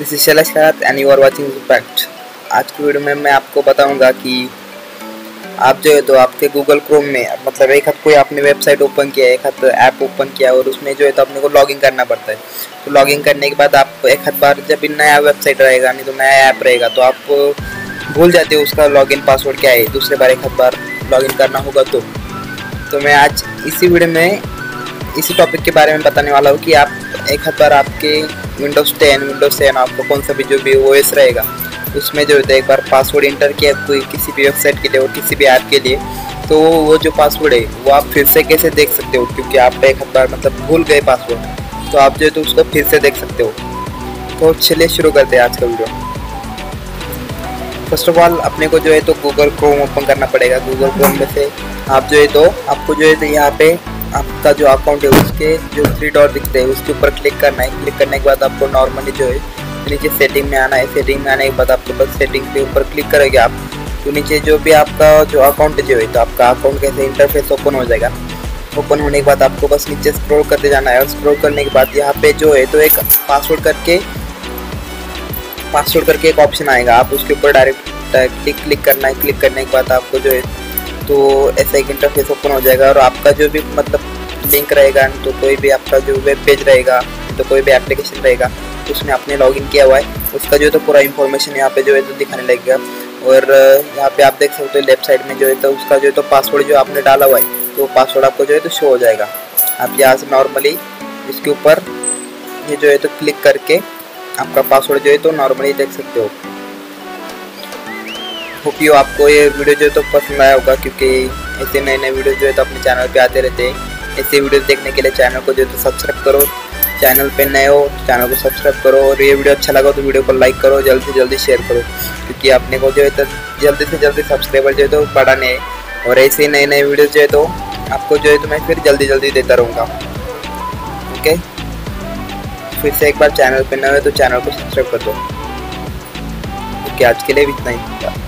This is Shailesh Khairat and you are watching impact आज की video में मैं आपको बताऊँगा कि आप जो है तो आपके गूगल क्रोम में मतलब एक हाथ कोई आपने वेबसाइट ओपन किया, एक हाथ ऐप ओपन किया और उसमें जो है तो अपने को लॉगिन करना पड़ता है। तो लॉगिन करने के बाद आप एक हाथ बार जब नया वेबसाइट रहेगा, नहीं तो नया ऐप रहेगा तो आप भूल जाते हो उसका लॉगिन पासवर्ड क्या है, दूसरे बार एक हाथ बार लॉगिन करना होगा तो। तो मैं आज इसी वीडियो में इसी टॉपिक के बारे में बताने वाला हूँ कि आप एक हाथ बार आपके विंडोज़ टेन विंडोज़ सेवन आपको कौन सा भी जो भी ओएस रहेगा, उसमें जो है, एक बार पासवर्ड इंटर किया कोई किसी भी वेबसाइट के लिए और किसी भी ऐप के लिए तो वो जो पासवर्ड है, वो आप फिर से कैसे देख सकते हो? क्योंकि आप एक बार मतलब भूल गए पासवर्ड तो आप जो है तो उसको फिर से देख सकते हो। तो चलिए शुरू करते हैं आज का वीडियो फ़र्स्ट ऑफ़ ऑल अपने को जो है तो गूगल क्रोम ओपन करना पड़ेगा। गूगल क्रोम में से आप जो है तो आपको जो है तो यहाँ पे आपका जो अकाउंट है, उसके जो थ्री डॉट दिखते हैं, उसके ऊपर क्लिक करना है। क्लिक करने के बाद आपको नॉर्मली जो है, नीचे सेटिंग में आना है। सेटिंग में आने के बाद आपके पास सेटिंग के ऊपर क्लिक करेंगे आप तो नीचे जो भी आपका जो अकाउंट जो है तो आपका अकाउंट कैसे इंटरफेस ओपन हो जाएगा। ओपन होने के बाद आपको बस नीचे स्क्रॉल करते जाना है और स्क्रॉल करने के बाद यहाँ पे जो है तो एक पासवर्ड करके पासवर्ड करके एक ऑप्शन आएगा। आप उसके ऊपर डायरेक्ट क्लिक क्लिक करना है। क्लिक करने के बाद आपको जो है तो ऐसा एक इंटरफेस ओपन हो जाएगा और आपका जो भी मतलब लिंक रहेगा तो कोई भी आपका जो वेब पेज रहेगा तो कोई भी एप्लीकेशन रहेगा उसमें आपने लॉगिन किया हुआ है। उसका जो है तो पूरा इन्फॉर्मेशन यहाँ पे जो है तो दिखाने लगेगा। और यहाँ पे आप देख सकते हो लेफ़्ट साइड में जो है तो उसका जो है तो पासवर्ड जो आपने डाला हुआ है तो पासवर्ड आपको जो है तो शो हो जाएगा। आप यहाँ से नॉर्मली इसके ऊपर ये जो है तो क्लिक करके आपका पासवर्ड जो है तो नॉर्मली देख सकते हो। होप यू आपको ये वीडियो जो है तो पसंद आया होगा, क्योंकि ऐसे नए नए वीडियो जो है तो अपने चैनल पे आते रहते हैं। ऐसे वीडियो देखने के लिए चैनल को जो है तो सब्सक्राइब करो। चैनल पे नए हो तो चैनल को सब्सक्राइब करो। और ये वीडियो अच्छा लगा तो वीडियो को लाइक करो, जल्दी से जल्दी शेयर करो। क्योंकि अपने को जो है तो जल्दी से जल्दी सब्सक्राइबर जो है तो बढ़ाने हैं। और ऐसे ही नए नए वीडियो जो है तो आपको जो है तो मैं फिर जल्दी जल्दी देता रहूँगा। ओके फिर से एक बार चैनल पर नए हो तो चैनल को सब्सक्राइब कर दो। ओके आज के लिए भी इतना ही।